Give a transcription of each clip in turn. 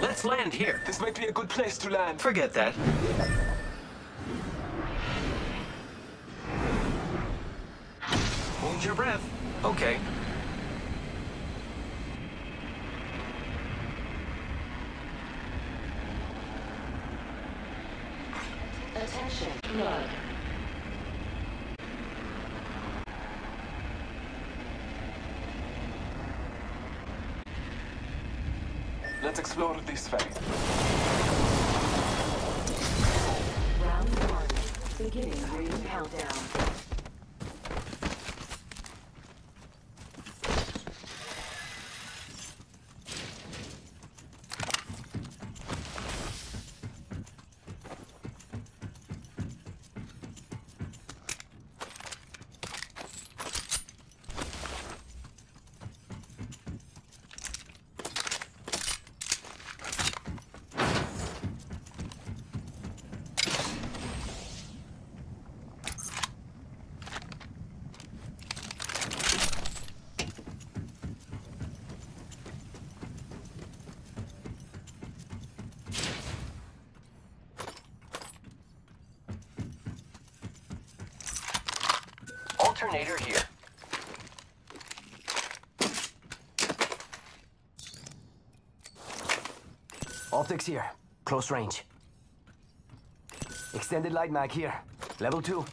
Let's land here. This might be a good place to land. Forget that. Hold your breath. Okay. Attention, flood. Let's explore this way. Round one. Beginning ring countdown. Alternator here. Optics here. Close range. Extended light mag here. Level 2.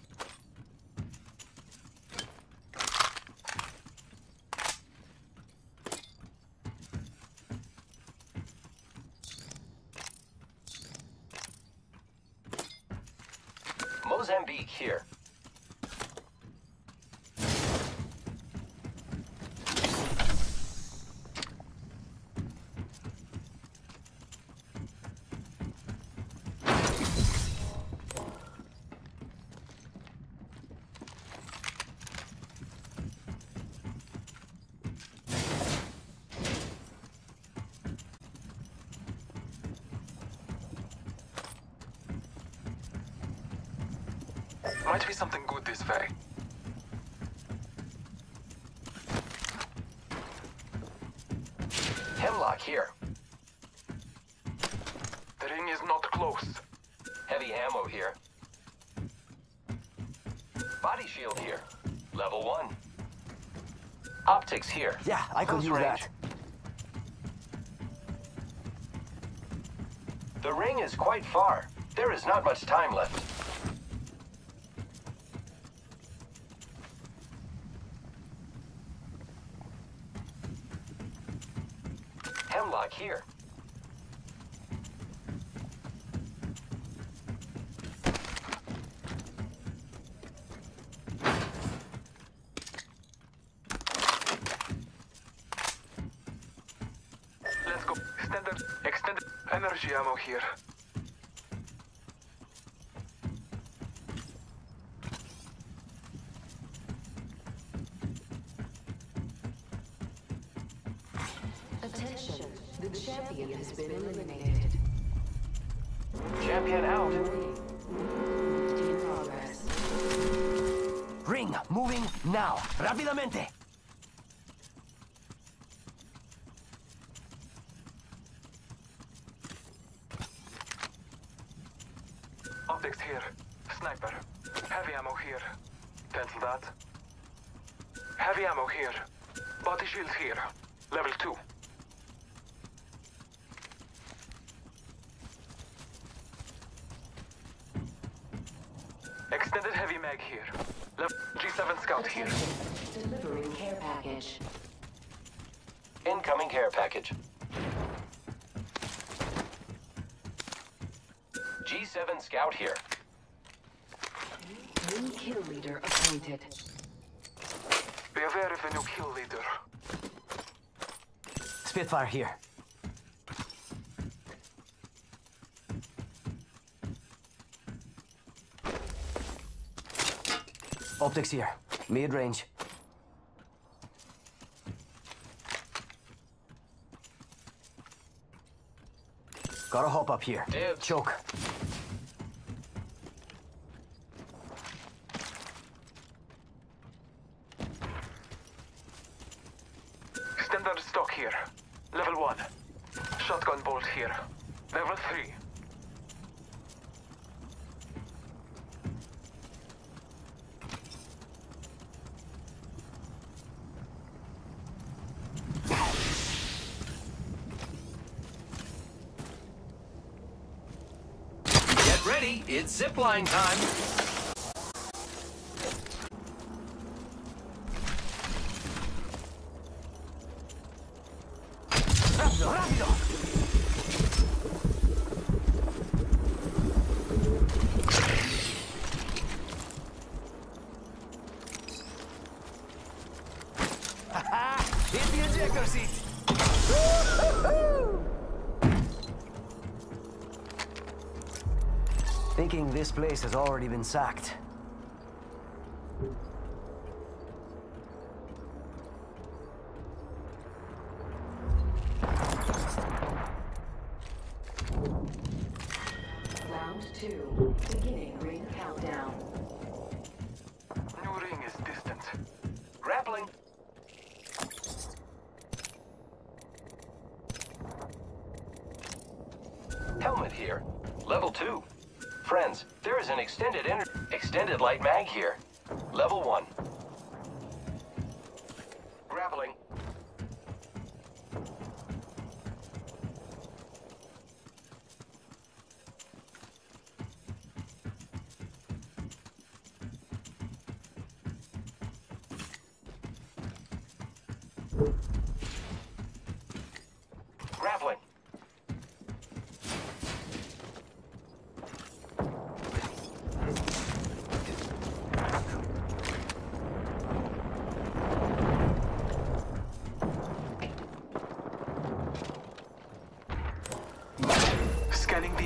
Mozambique here. Might be something good this way. Hemlock here. The ring is not close. Heavy ammo here. Body shield here. Level 1. Optics here. Yeah, I could use range. that. The ring is quite far. There is not much time left. Energy ammo here. Attention, the champion has been eliminated. Champion out. In progress. Ring, moving now. Rápidamente. Here. Attention, delivering care package. Incoming care package. G7 scout here. New kill leader appointed. Be aware of the new kill leader. Spitfire here. Optics here. Mid-range. Gotta hop up here. Choke. Standard stock here. Level 1. Shotgun bolt here. Level 3. Get ready, it's zipline time. Place has already been sacked.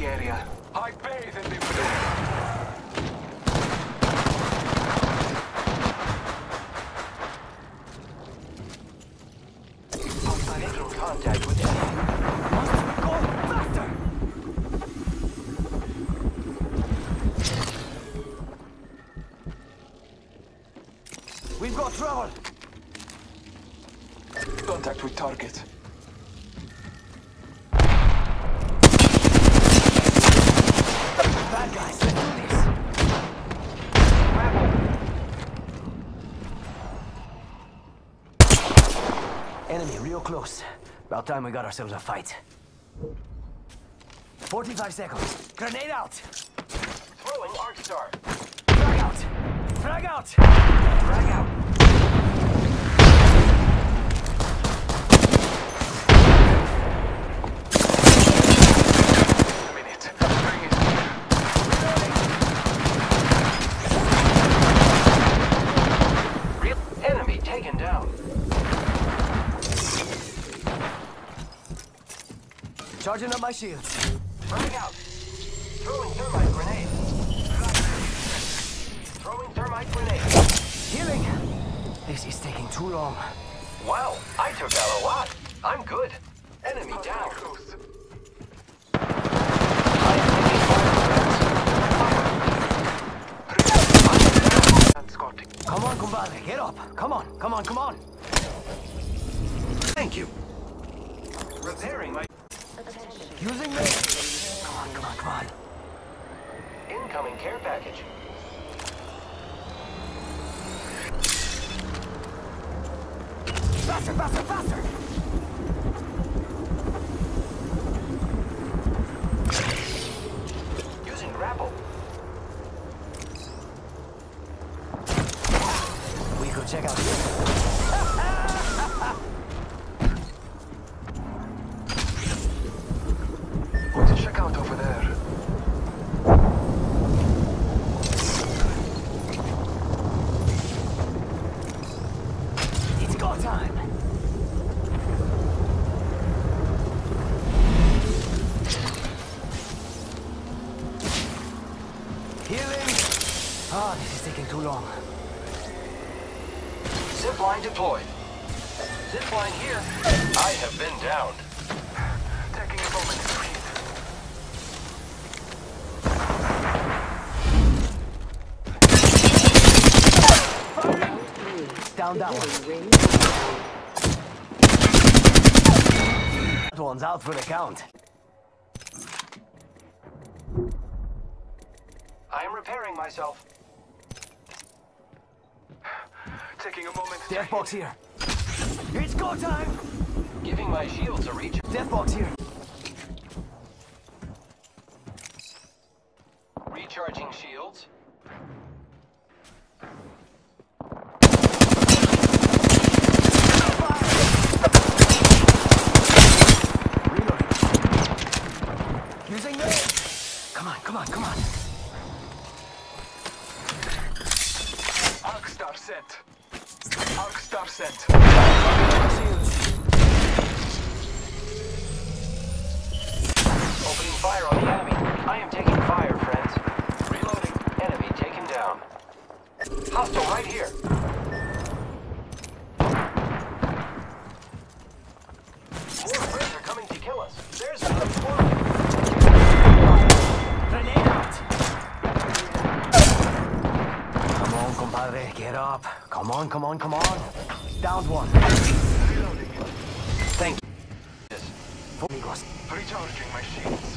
Area. I bathe in the close. About time we got ourselves a fight. 45 seconds. Grenade out! Throwing Arc Star. Frag out! Frag out! Frag out! A minute. Ring is here. Real enemy taken down. Charging up my shields. Frag out. Throwing thermite grenade. Throwing thermite grenade. Healing! This is taking too long. Wow, I took out a lot. I'm good. Enemy down. Close. And Scotty. Come on, compadre, get up. Come on, come on, come on. Thank you. Repairing my Using me. Come on, come on, come on. incoming care package. Faster, faster, faster! Down that one. That one's out for the count. I am repairing myself. Taking a moment. to Death box here. It's go time! Giving my shields a reach. Death box here. Recharging shields. Reloading. Using this. Come on, come on, come. Arc star sent. Arc star sent. Opening fire on the enemy. I am taking fire, friends. Reloading. Enemy taken down. Hostile right here. Up. Come on, come on, come on. Down one. Reloading. Thank you. Yes. Amigos. Recharging my shields.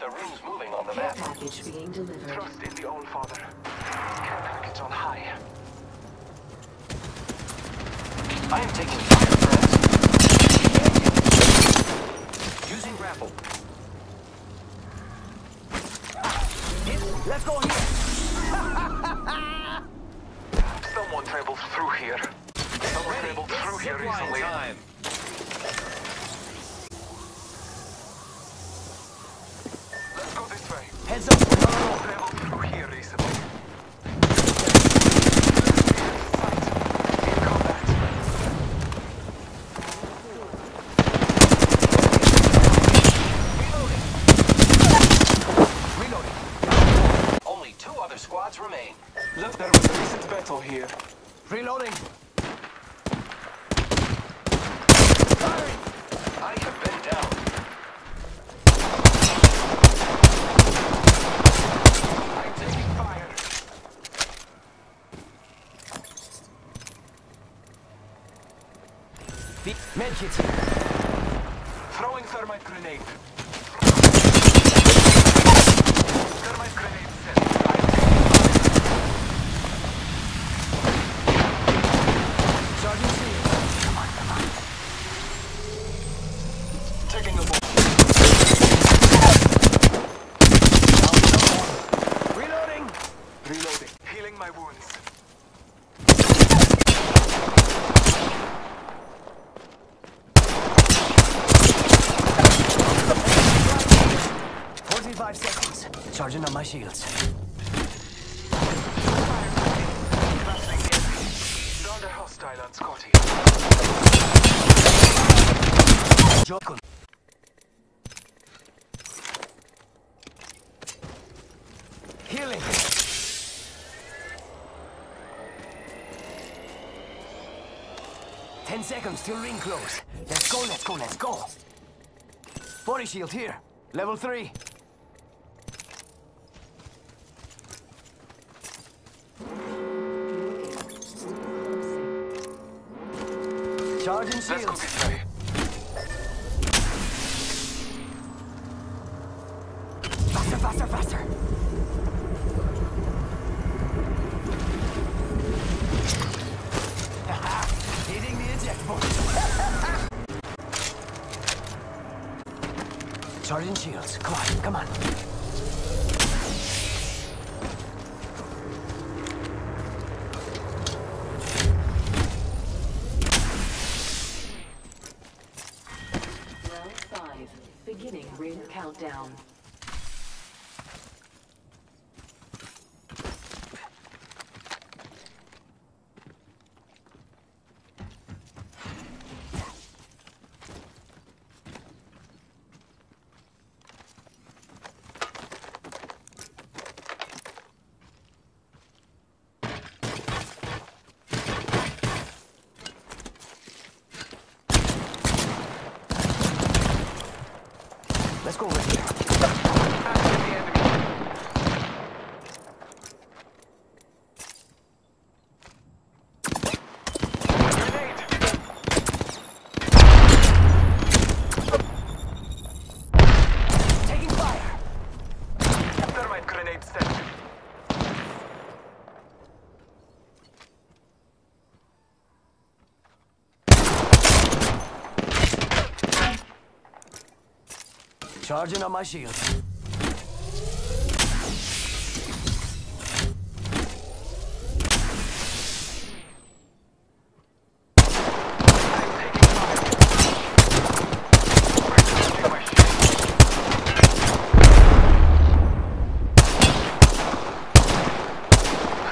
The ring's moving on the Care map. package being delivered. Trust in the All Father. Care package on high. I am taking fire, friends. Using grapple. Let's go here. Someone traveled through here. Someone traveled through here recently. Let's Heads up. We're not alone. Traveled through here recently. Sight. In combat. Reloading. Only two other squads remain. Left there was a recent battle here. Reloading. I have been down. I'm taking fire. Feet. Medkits. Throwing thermite grenade. Thermite grenade set. Sergeant Shields. Taking a ball. Reloading. Reloading. Healing my wounds. Forty-five seconds. Charging on my shields. Healing. Ten seconds till ring close. Let's go, let's go, let's go. Body shield here. Level three. Let's go this way. Countdown. Let's go over here. After the enemy. Grenade! Taking fire. Thermite grenade set. Charging on my shield. I'm taking fire. Recharging my shield.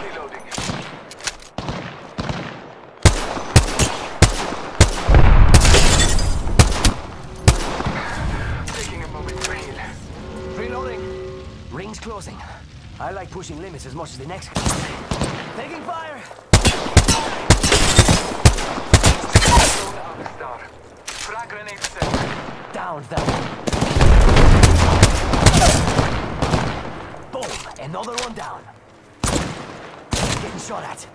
Reloading. Taking a moment to heal. Reloading. Ring's closing. I like pushing limits as much as the next guy. Taking fire. Frag grenade. Down that. Boom. Another one down. Getting shot at. To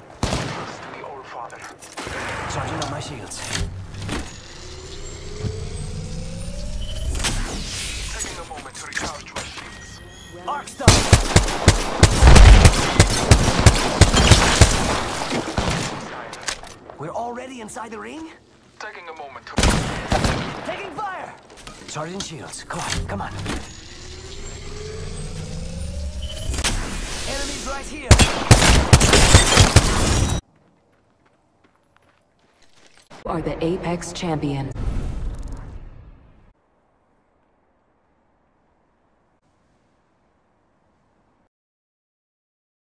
the All Father. Charging up my shields. Shields. We're already inside the ring? Taking a moment to Taking fire! Charging shields. Come on, come on. Enemies right here. You are the Apex champion.